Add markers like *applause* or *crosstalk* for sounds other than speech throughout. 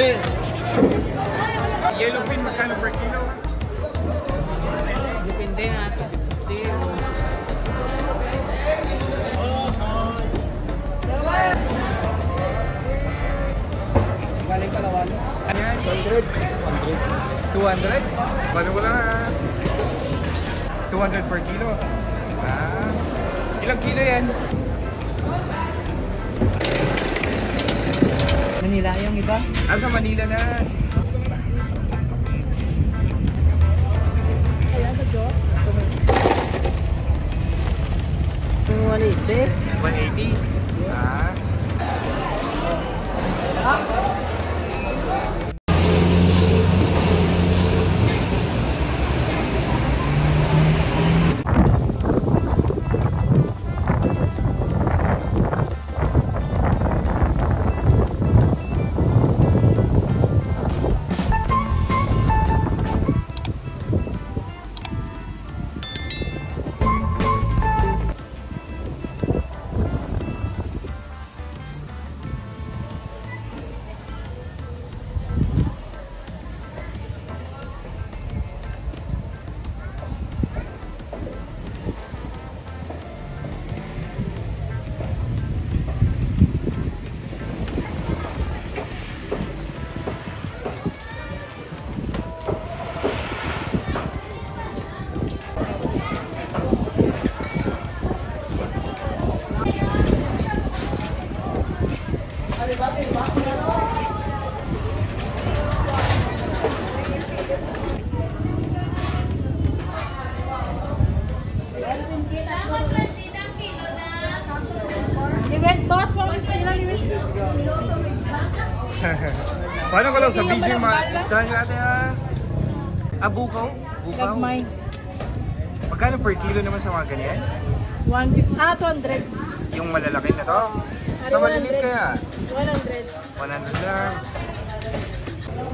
Pare. Pin, magkano per kilo? Depende ha, 250 o... Galing Palawan. Ayan, 100. 200? Balo ko lang 200 per kilo. Ah. Ilang kilo yan? Manila yung iba? Ah, Manila na. Ayan, sa Diyos. 180? 180. Paano ko lang sa BJ ma? Isdahan nyo ate ha? Ah. Gagmay. Magkano per kilo naman sa mga ganyan? 150. Ah, 200. Yung malalaki na to? Sa maliliit kaya? 100. 100 lang.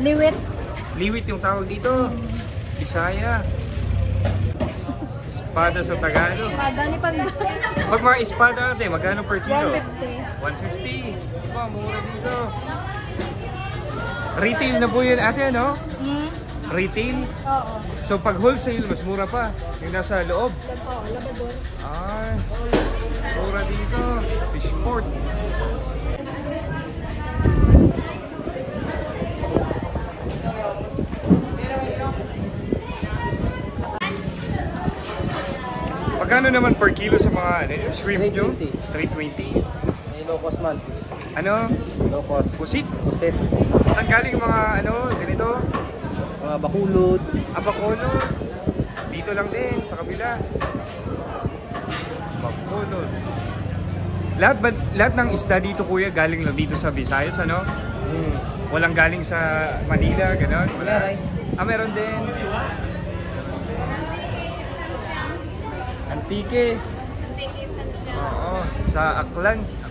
Liwit. Liwit yung tawag dito. Bisaya. Espada sa Tagalog. Espada ni Panda. Pag mga espada ate, magkano per kilo? 150. 150. Diba, mura dito. Retail na po yun ate, ano? Hmm? Retail? Oo. So pag wholesale, mas mura pa. Yung nasa loob. Oo, labador. Ay, mura dito. Fishport. Pagkano naman per kilo sa mga ano, shrimp nyo? 320. 320. Ilocos man. Ano? Ilocos. Pusit? Pusit. Saan galing mga ano, ganito? Mga bakulod. Ah, bakulod. Dito lang din, sa kabila. Bakulod. Lahat, ba, lahat ng isda dito kuya galing lang dito sa Visayas, ano? Hmm. Walang galing sa Manila, gano'n? Wala. Ah, meron din. Antique. Antique isda siya. Oo, sa Aklan.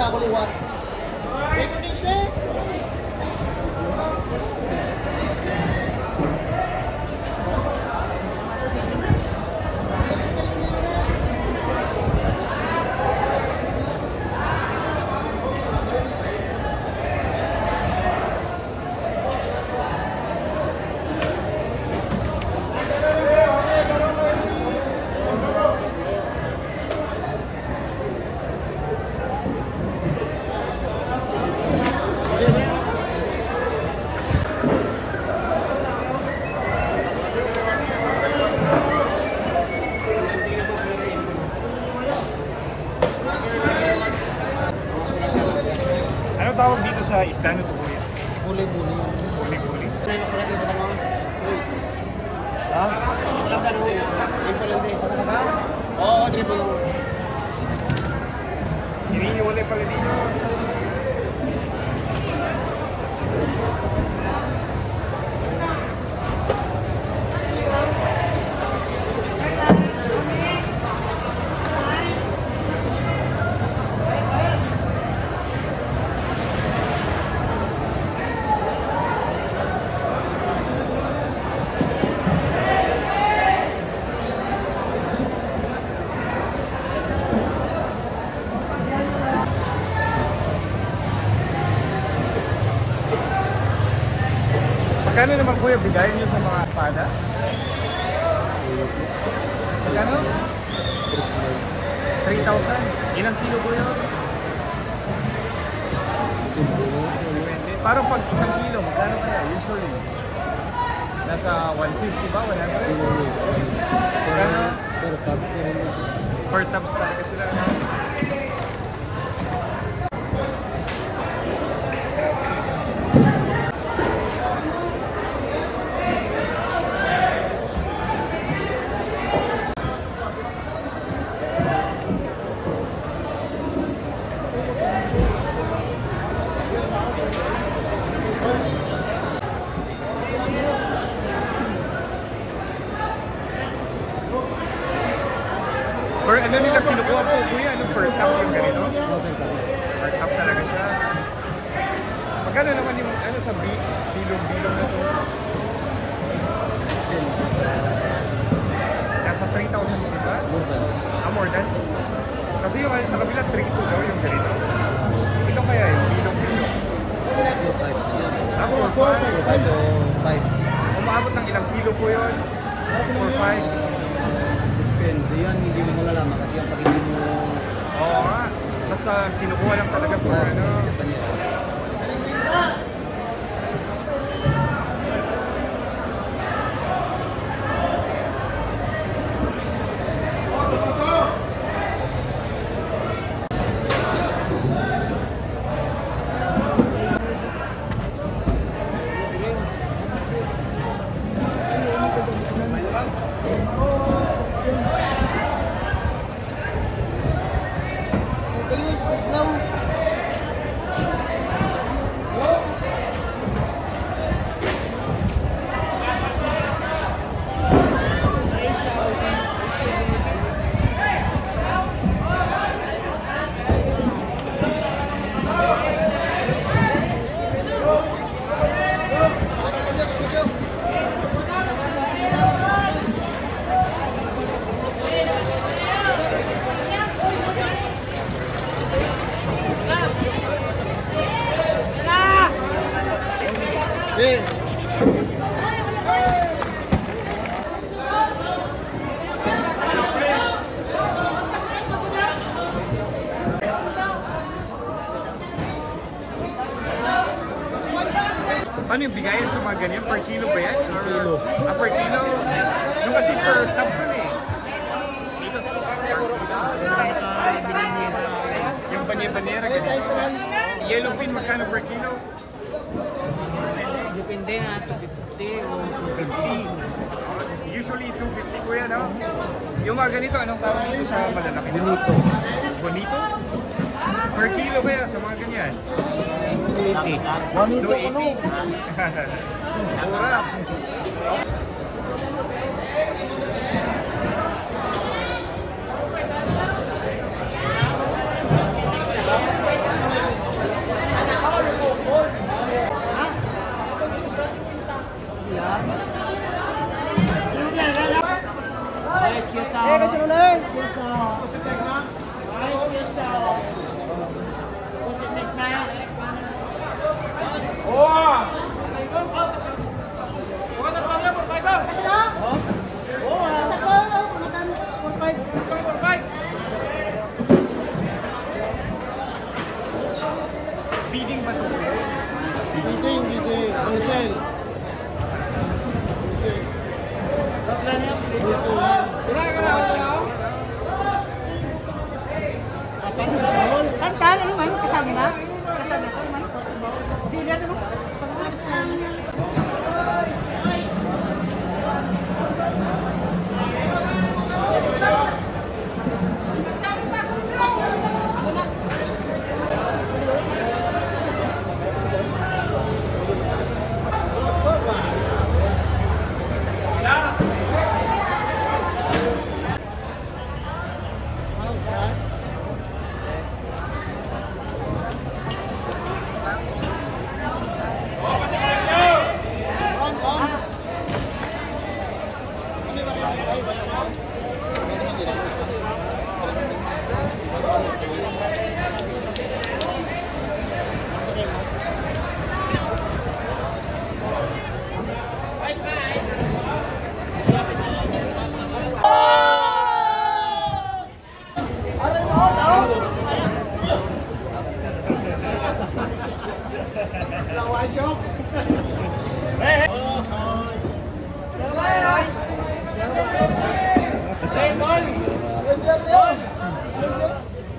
kita ako liwat. Ano tawag dito sa isda nito kuya? Buli-buli. Huli-huli. Ha? Oo, dribble lang. Hinihiwalay pala dito. Magkano naman kuya bigayan niyo sa mga espada? Magkano? 3,000. Ilang kilo po yun? Parang pag isang kilo, magkano kaya usually? Nasa 150 ba? 100? Magkano? Pero tabs na rin. Per tabs talaga sila. no? Per ano nila kinukuha po kuya? Ano per tab yung ganito? Per tab talaga siya. Magkano naman yung ano sa bi- bilong-bilong na to? Nasa 3,000 mo ba? Ah, more than? Kasi yung ano, sa kabila, 3,200 daw yung ganito. Ito kaya yung bilong-bilong. Ah, 4,500. Umaabot ng ilang kilo po yun? 4,500. Depende yan, hindi mo malalaman kasi ang pag hindi mo Oo nga. Basta kinukuha lang talaga po ano. Paano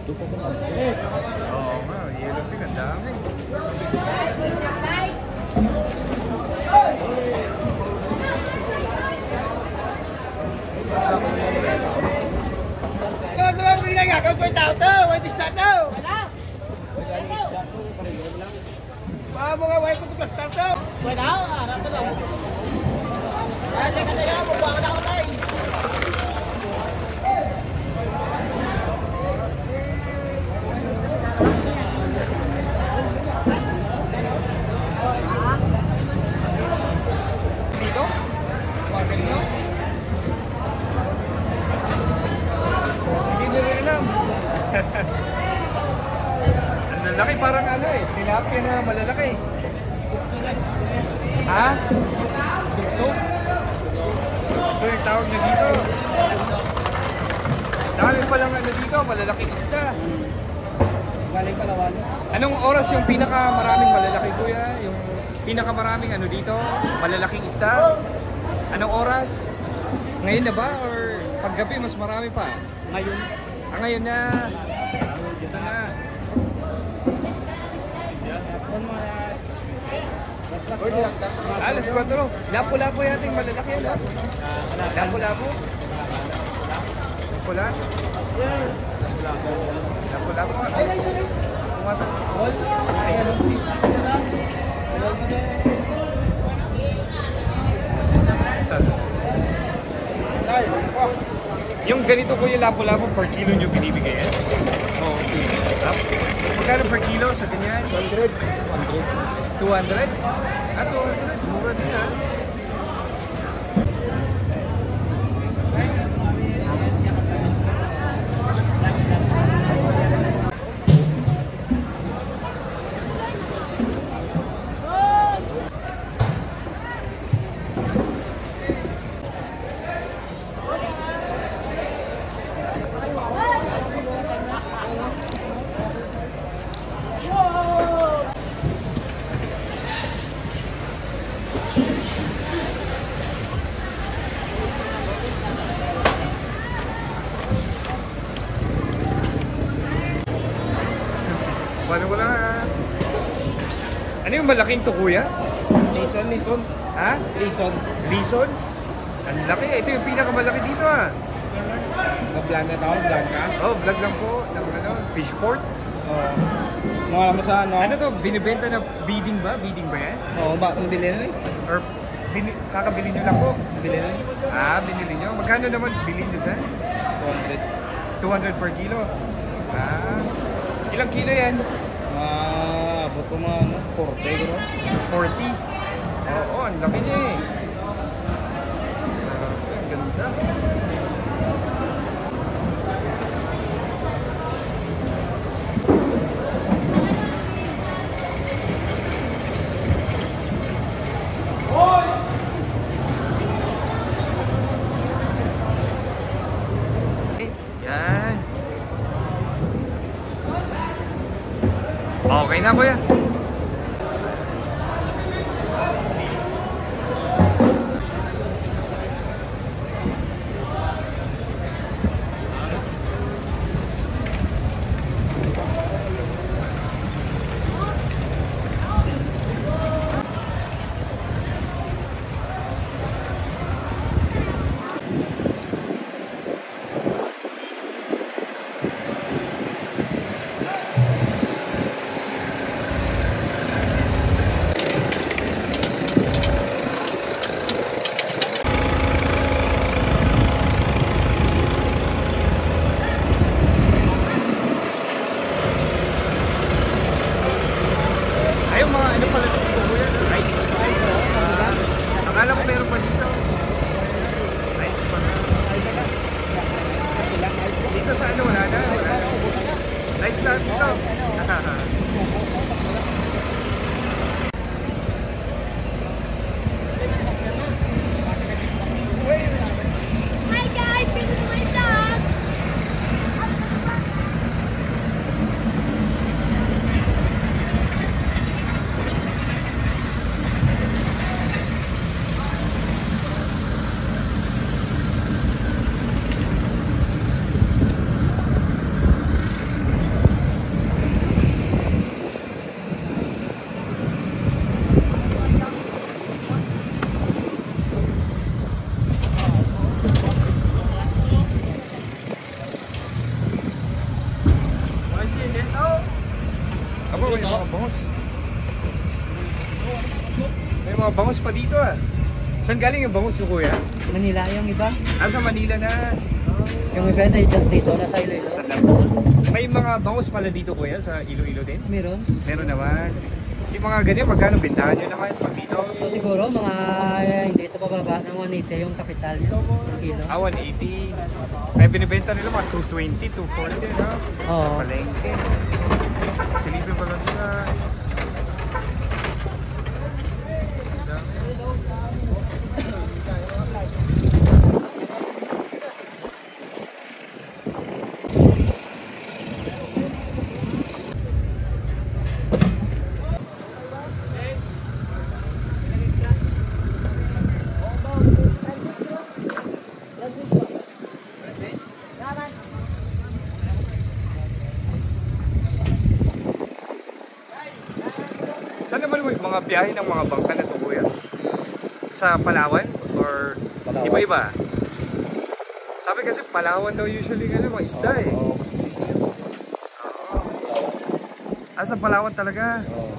Oo nga, yellow fin, ang dami. Gagawa mo yung gagawin ko yung tao to. Wait, is not now. Mga mga wait ko plus tao to. Dito? Mga ganito? Hindi nila alam. Ang lalaki parang ano eh, tilapia na malalaki. Ha? Tukso? Tukso yung tawag niya dito. Dami palang ano dito, malalaking isda. Galing Palawan. Anong oras yung pinaka maraming malalaki kuya? Yung pinaka maraming ano dito? Malalaking isda? Anong oras? Ngayon na ba? Or paggabi mas marami pa? Ngayon. Ah, ngayon na. Ito na. Alas 4. Lapo-lapo yata yung malalaki yan. Lapo-lapo. Lapo-lapo. Lapo-lapo. Pumasok si Paul. Ayan, si. Ayan Yung ganito ko yung lapo-lapo per kilo nyo binibigay yan? Oo. Magkano per kilo sa ganyan? 100. 200? Ah, 200. Mura din ah. Malaking to kuya? Lison, lison. Ha? Lison. Lison? Ang laki. Ito yung pinakamalaki dito ah. Nag-blanca tao, blanca. Oh, vlog lang po ng ano, fish port. Oo. Mga alam mo sa ano? Ano to, binibenta na bidding ba? Bidding ba yan? Oo, ba? Ang bili na eh. Or bini, kakabili nyo lang po? Bili na eh. Ah, binili nyo. Magkano naman bili nyo dyan? 200. 200 per kilo. Ah, ilang kilo yan? Mga, abot ko mga ano, 40 bro. 40. Oo, ang laki niya eh. Ang ganda. Kain na kuya. Ayun mga ano pala dito kuya? Rice. Ah, akala ko meron pa dito. Rice pa na. Dito sa ano wala na? Wala na. Rice lahat dito. Hi guys, welcome to my vlog. Aba, may mga bangos. May mga bangos pa dito ah. Saan galing yung bangos ko kuya? Manila yung iba. Ah, sa Manila na. Yung iba na dito, dito nasa Iloilo. Sa Lab- May mga bangos pala dito kuya sa Iloilo din? Meron. Meron naman. Yung mga ganyan, magkano bintahan nyo naman pag dito? So siguro mga eh, hindi ito pababa ng 180 yung kapital niya. Kilo. Ah, 180. Kaya binibenta nila mga 220, 240, no? Oo. Sa palengke. Silipin pa lang nila. Saan naman yung mga biyahe ng mga bangka na to, kuya? Sa Palawan? Or iba-iba? Sabi kasi Palawan daw usually ano, mga isda eh. Oo. Ah, sa Palawan talaga? Oo.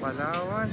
Palawan.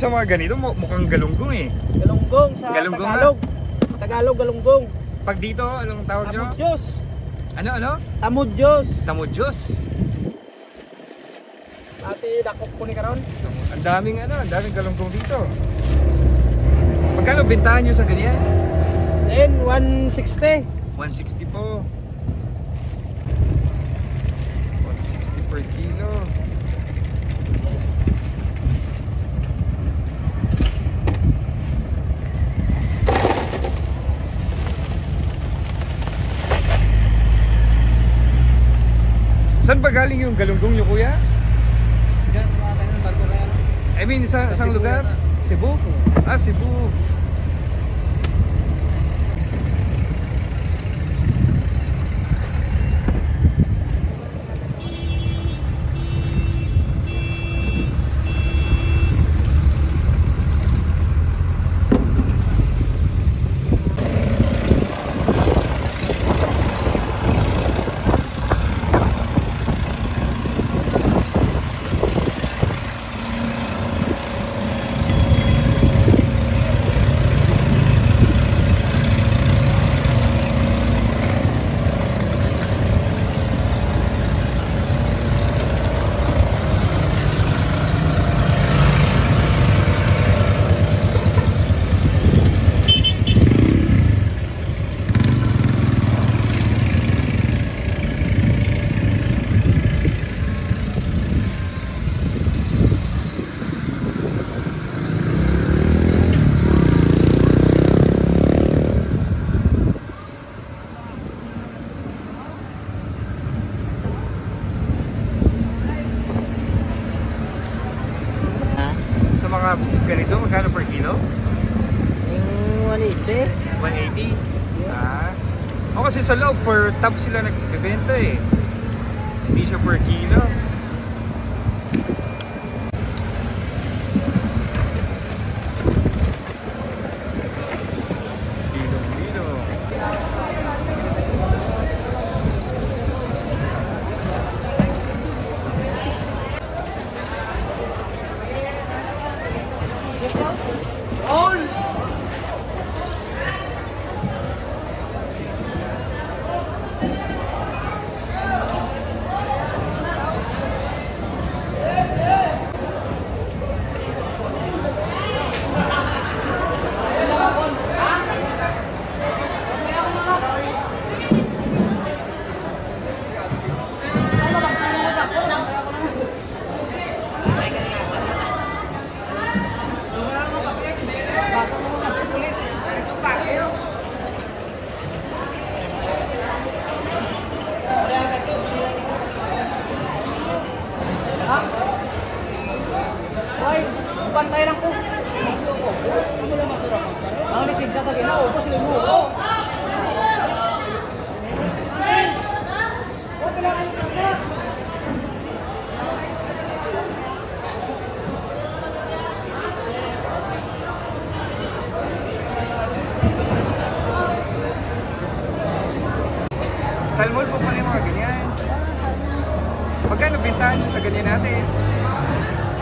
sa mga ganito? Mu- Mukhang galunggong eh. Galunggong sa Galunggong Tagalog. Tagalog, galunggong. Pag dito, anong tawag nyo? Tamudyos. Ano, ano? Tamudyos. Tamudyos. Ati dakop ko ni karon. Ang daming ano, ang daming galunggong dito. Magkano bentahan nyo sa ganyan? Then 160. 160 po. 160 per kilo. Saan ba galing yung galunggong nyo kuya? Yan, mga ganyan, barko na yan. I mean, sa Sa isang lugar? Cebu? Ah, Cebu. 180? Yeah. Ah. O kasi sa loob, per tab sila nagbebenta eh. Hindi siya per kilo. Natin?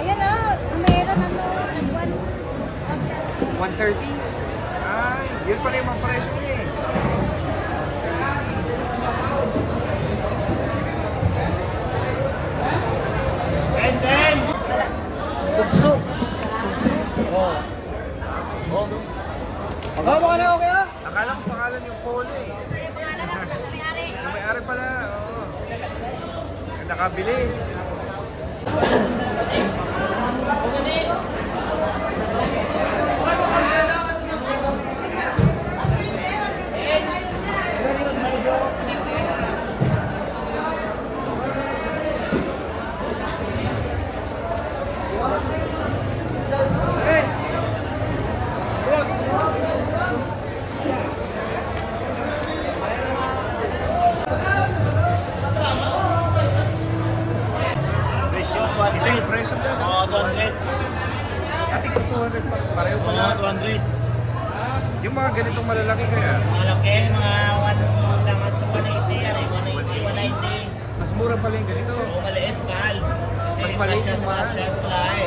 Ayan o, meron ano, one, 130? Ay, yun pala yung mga presyo niya eh. Bugso. Bugso. Oo. Oh. Oh, baka na okay ah. Akala ko pangalan yung polo eh. Yung may-ari pala, oo. Nakabili. *coughs* *coughs* Vamos a 200. Ating ko 200 pa. Pareho Oo, pala. 200. Yung mga ganitong malalaki kaya, Malaki, mga 1 langat sa 180. Ano, 180, 190. mas mura pala yung ganito. Oo, maliit, mahal. Kasi Mas maliit yung mahal. kasya sa lahi.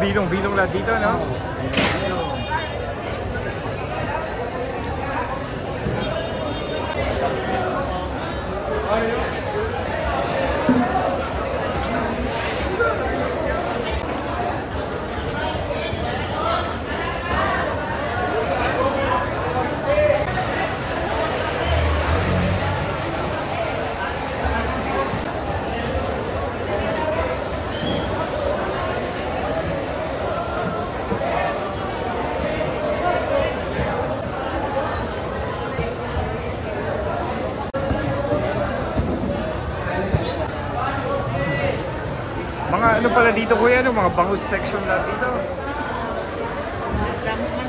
Bilong-bilong lahat dito, no? Mga ano pala dito kuya, no? Mga bangus section lahat dito. Damo